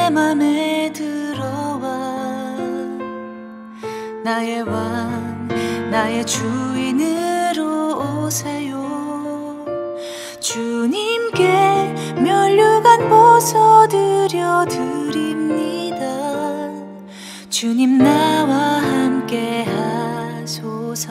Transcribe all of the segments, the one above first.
내 맘에 들어와. 나의 왕 나의 주인으로 오세요. 주님께 멸류관 보소 드려 드립니다. 주님 나와 함께 하소서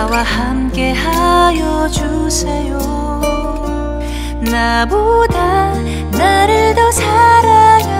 나와 함께 하여 주세요. 나보다 나를 더 사랑하